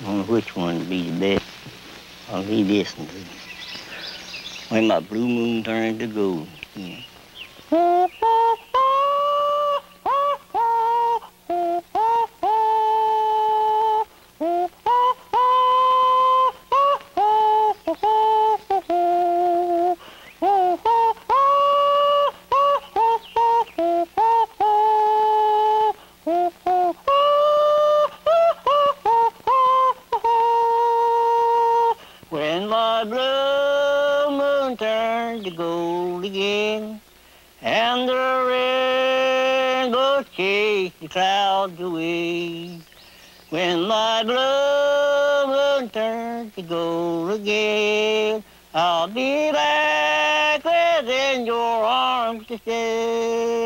wonder which one would be the best. I'll be listening to. When my blue moon turns to gold. Yeah. When my blue moon turns to gold again, and the rainbow chase the clouds away. When my blue moon turns to gold again, I'll be back within your arms to stay.